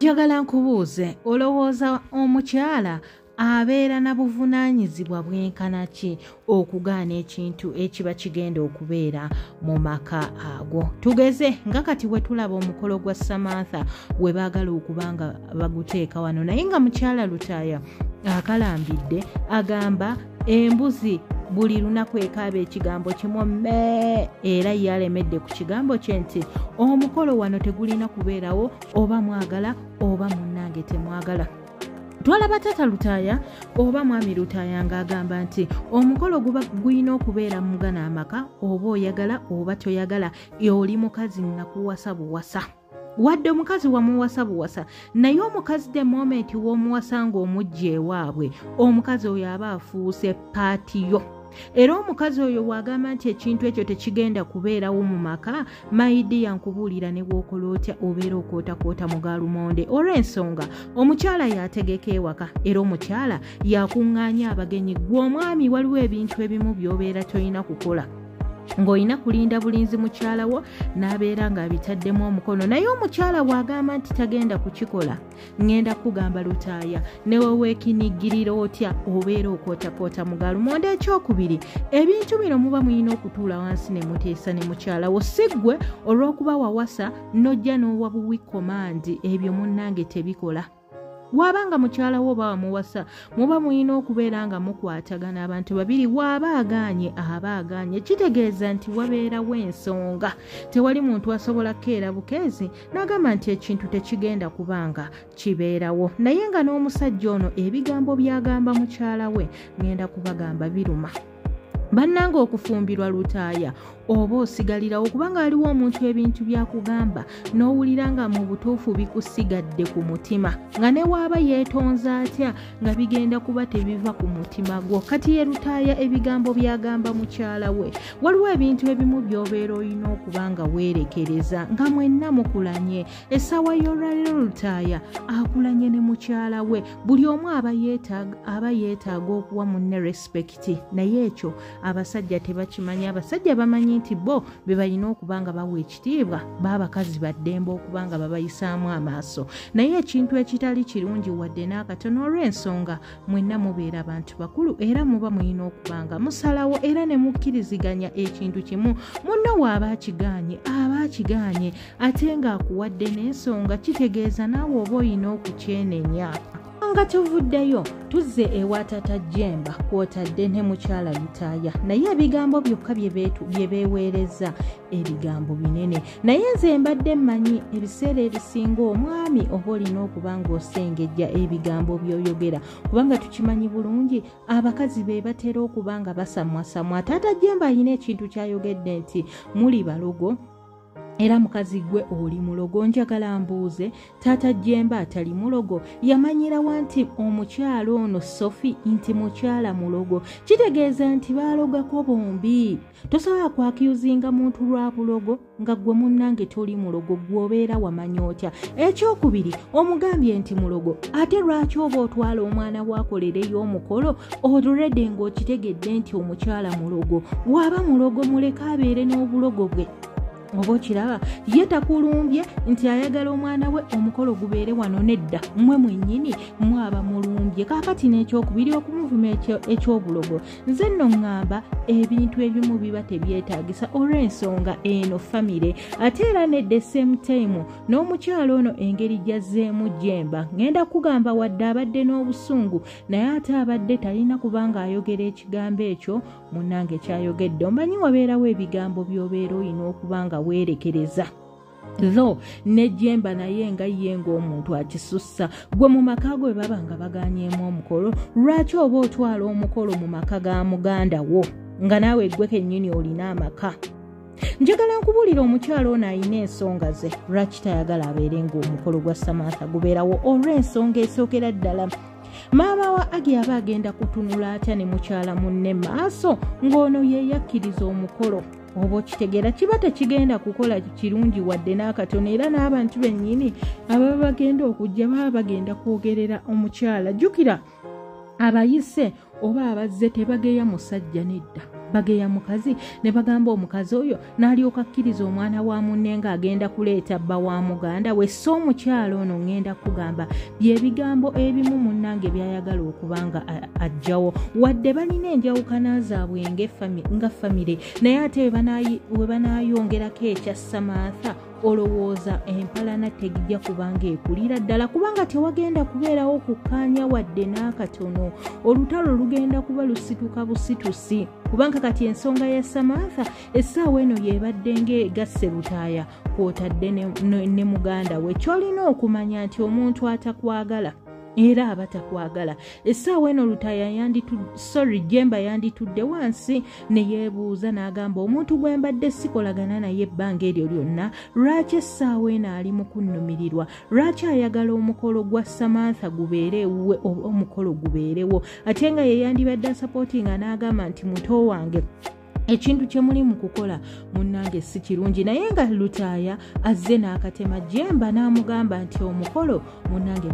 njagala nkubuuze olowooza omukyala abeera na buvunaanyizibwa bwenkana ki okugaana ekintu ekiba kigenda okubeera mu maka ago? Tugeze nga kati we tulaba omukolo gwa samantha we baagala okuba nga baguteeka wano naye nga mukyala lutaaya akalambidde agamba embuzi buli lunaku ekaaba ekigambo kimu me era yalemedde ku kigambo kye nti omukolo wano tegulina kubeerawo oba mwagala oba munnange temwagala. Twalaba tata lutaaya oba mwami lutaaya ng'agamba nti omukolo guba gulina okubeera mugana amaka oba oyagala oba toyagala oli mukazi nakuwasa buwasa. Wadde omukazi wamuwasa buwasa naye omukazi the moment w'omuwasa ng'omujja ewaabwe omukazi oyo aba afuuse paatiyo era omukazi oyo bw'agamba nti ekintu ekyo tekigenda kubeerawo mu maka maidi yankubuulira ne bw'okola otya obeera okootakoota mu galumonde olw'ensonga omukyala yategeka ewaka era omukyala yakuŋŋaanya abagenyi gwe omwami waliwo ebintu ebimu by'obeera tolina kukola ng'olina kulinda bulinzi mukyala wo n'abeera ng'abitaddemu omukono. Naye omukyala bw'agamba nti tagenda kukikola ŋŋenda kugamba lutaaya newe weekiniggirira otya obeera okootakoota mu galumonde ekyokubiri ebintu bino muba mulina okutuula wansi ne muteesa ne mukyala wo. Si ggwe olw'okuba wawasa n'ojja n'owa buwi komandi ebyo munnange tebikola bw'abanga mukyala wo oba wamuwasa muba mulina okubeera nga mukwatagana abantu babiri bw'aba agaanye aba agaanye. Kitegeeza nti wabeerawo ensonga tewali muntu asobola kukeera bukeezi n'agamba nti ekintu tekigenda kubanga kibeerawo. Naye nga n'omusajja ono ebigambo by'agamba mukyala we ŋŋenda kubagamba biruma. Bannanga okufumbirwa lutaaya oba osigalirawo kubanga waliwo omuntu ebintu byakugamba n'owulira nga mu butuufu bikusigadde ku mutima nga ne waaba yeetonze atya nga bigenda kuba tebiva ku mutima gwo. Kati ye lutaaya ebigambo byagamba mukyala we waliwo ebintu ebimu by'obeera olina okuba nga weerekereza nga mwenna mukulanye. Essaawa y'olwaliro lutaaya akulanye ne mukyala we buli omu aba yeetaaga okuwa munne respekiti naye ekyo abasajja tebakimanyi abasajja bamanyi nti bo be balina okuba nga bawa ekitiibwa baabakazi baddembe okuba nga babayisaamu amaaso. Naye ekintu ekitali kirungi wadde n'akatono olw'ensonga mwenna mubeera abantu bakulu era muba mulina okuba nga musalawo era ne mukkiriziganya ekintu kimu. Munno waaba akigaanye aba akigaanye ate ng'akuwadde n'ensonga kitegeeza naawe oba olina okukyenenya nga tuvuddeyo tuzze ewa tata jemba kwotadde ne mukyala lutaaya. Naye ebigambo byokka bye beeweereza ebigambo binene. Naye nze mbadde mmanyi ebiseera ebisinga omwami oba olina okuba ng'osengejja ebigambo by'oyogera kubanga tukimanyi bulungi abakazi be batera okuba nga basamwasamwa. Tata jemba alina ekintu kyayogedde nti muli balogo era mukazi gwe oli mulogo. Njagala mbuuze taata jemba atali mulogo? Yamanyirawa nti omukyala ono sofi nti mukyala mulogo? Kitegeeza nti baalogako bombi. Tosobola kwakiyuzinga muntu lwa bulogo nga gwe munnange toli mulogo gweobeera wamanya otya ekyokubiri omugambye nti mulogo ate lwaki oba otwala omwana wakolereyo omukolo olurede ng'okitegedde nti omukyala mulogo? Waaba mulogo muleke abeere n'obulogo bwe oba okiraba ye takulumbye nti ayagala omwana we omukolo gubeere wano nedda. Mmwe mwennyini mwaba mulumbye. Kaakati n'ekyokubiri okumuvuma ekyobulogo. Nze nno ŋŋamba ebintu ebimu biba tebyetaagisa. Olw'ensonga eno famire. Ate era nedda time n'omukyalo ono engeri gyazzeemu jemba. Ŋŋenda kugamba wadde abadde n'obusungu naye ate abadde talina kubanga ayogera ekigambo ekyo munnange kyayogedde. Omanyi wabeerawo ebigambo by'obeera olina okuba nga weerekereza tho nejemba naye nga ye ng'omuntu akisussa gwe mu maka go bwe baba nga baganyeemu omukolo lwaki oba otwala omukolo mu maka ga muganda wo nga naawe gwe kennyini olina amaka? Njagala nkubuulira omukyalo ono alina ensonga ze lwaki tayagala abeere ng'omukolo gwa samantha gubeerawo olw'ensonga esookera ddala? Maama wa agi aba agenda kutunula atya ne mukyala munne maaso ng'ono ye yakkiriza omukolo oba okitegeera kiba tekigenda kukola kirungi wadde n'akatono era n'abantu bennyini ababa bagenda okujja baba bagenda kwogerera omukyala. Jjukira abayise oba abazze tebageya musajja nedda bageya mukazi ne bagamba omukazi oyo n'alyoka akkiriza omwana wa munne ng'agenda kuleeta bba wa muganda we so omukyalo ono ŋŋenda kugamba byebigambo ebimu munnange byayagala okuba nga ajjawo wadde balina enjawukana zaabwe nga famire naye ate we banaayongerako ekya samantha olowooza empalana tegijja kubanga ekulira ddala kubanga tewagenda kubeerawo kukkaanya wadde n'akatono. Olutalo lugenda kuba lusituka busitusi kubanga kati ensonga ya samantha essaawa eno yebadde ngaegasse lutaaya kwotadde ne muganda we. Kyolina okumanya nti omuntu atakwagala era abatakwagala. Essaawa eno lutaya sorry jemba yanditudde wansi ne yeebuuza n'agamba omuntu gwe mbadde sikolagana naye ebbanga eryo lyonna lwaki essaawa eno ali mu kunnumirirwa? Lwaki ayagala omukolo gwa samantha gubeerewe oba omukolo gubeerewo ate nga ye yandibadde asapootinga n'agamba nti muto wange ekintu kye muli mu kukola munnange si kirungi. Naye nga lutaaya azze n'akatema jemba n'amugamba nti omukolo munnange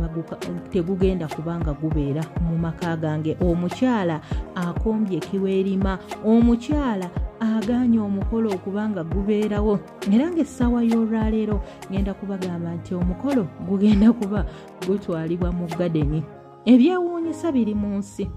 tegugenda kubanga gubeera mu maka gange. Omukyala akombye kiweerima omukyala agaanye omukolo okubanga gubeerawo. Era ng'essaawa y'olwaleero ngenda kubagamba nti omukolo gugenda kuba gutwalibwa mu gadeni ebyewuunyisa biri mu nsi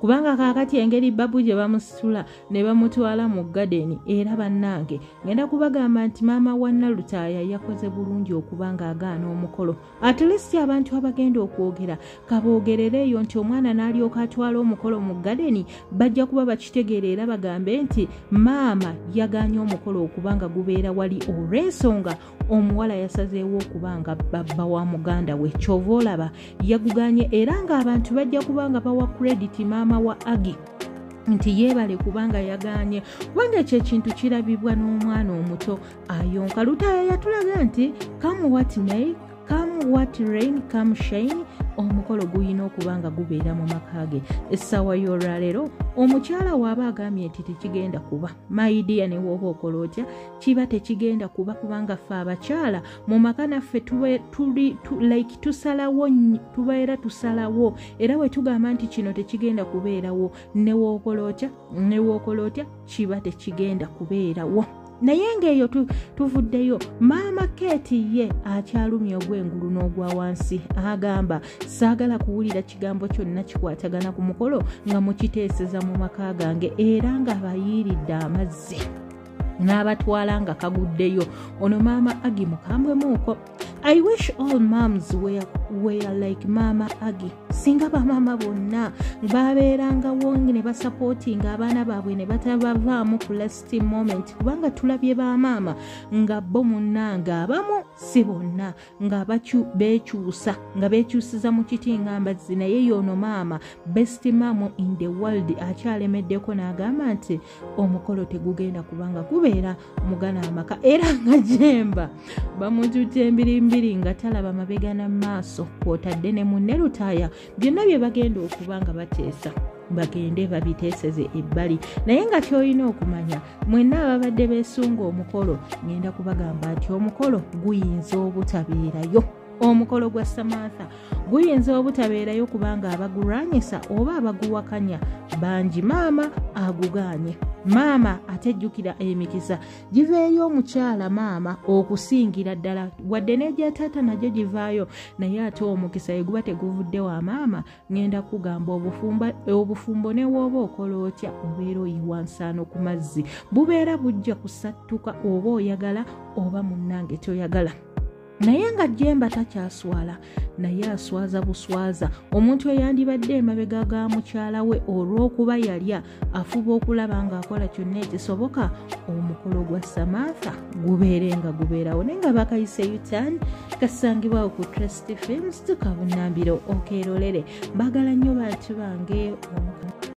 kubanga kaakati engeri babu gye bamusitula ne bamutwala mu gadeni era bannange ngenda kubagamba nti maama wa nalutaaya yakoze bulungi okuba nga agaana omukolo atleast abantu abagenda okwogera kaboogerereeyo nti omwana n'alyoka atwala omukolo mu gadeni bajja kuba bakitegeera era bagambe nti maama yagaanye omukolo okuba nga gubeera wali olw'ensonga omuwala yasazeewo okuba nga babba wa muganda we. Kyova olaba yaguganye era ng'abantu bajja kuba nga bawa krediti maama wa agi nti yeebale kubanga yagaanye kubanga ekyo ekintu kirabibwa n'omwana omuto. Ayonka lutaaya yatulaga nti kamuwat may come what rain come shine omukolo gulina okuba nga gubeera mu maka ge essaawa y'olwaleero omukyala waaba agambye nti tekigenda kuba. Maidiya ne wooba okola otya? Kiba tekigenda kuba kubanga ffe abakyala mu maka naffe like tusalawo tubeera tusalawo. Era bwe tugamba nti kino tekigenda kubeerawo newookola otya? Newookola otya? Kiba tekigenda kubeerawo naye ng'eyo tuvuddeyo maama keeti ye akyalumya ogw'engulu n'ogwa wansi. Agamba saagala kuwulira kigambo kyonna kikwatagana ku mukolo nga mukiteeseza mu maka gange era nga bayiiridde amazzi n'abatwala nga kaguddeyo. Ono maama agi mukambwemuuko i wish all moms were, were like maama agi singa bamaama bonna babeerangawo ne basapootinga abaana baabwe ne batabavaamu ku last moment. Kubanga tulabye bamaama nga bo munnanga abamu si bonna nga beekyusa nga beekyusiza mu kiti nga mbazzi. Naye yoono maama best mamu in the world akyalemeddeko n'agamba nti omukolo tegugenda kubanga gubeera mugana amaka. Era nga jemba bamutute embirimbiri nga talaba mabega n'amaaso kwotadde ne munne lutaaya byonna bye bagenda okuba nga bateesa bagende babiteeseze ebbali. Naye nga kyolina okumanya mwenna ababadde beesunga omukolo ngenda kubagamba nti omukolo guyinza obutabeerayo. Omukolo gwa samantha guyinza obutabeerayo kubanga abagulwanyisa oba abaguwakanya. Bangi maama agugaanye maama atejjukira emikisa. Giveeyo omukyala maama okusingira ddala. Wadde n'egya taata nagyo givaayo naye ate omukisa eguba teguvudde wa maama ŋŋenda kugamba obufumbo ne wooba okola otya? Obeera oyiwa nsaano ku mazzi. Bubeera bujja kusattuka oba oyagala oba munnange toyagala naye nga jemba takyaswala naye aswaza buswaza. Omuntu eyandibadde emabega ga mukyala we olw'okuba yalya afuba okulaba ng'akola kyonna ekisoboka omukolo gwa samantha gubeere nga gubeerawo. Naye nga bakayise utan kasangibwawo ku trust films tukabunambiro okeerolere. Mbagala nnyo bantu bange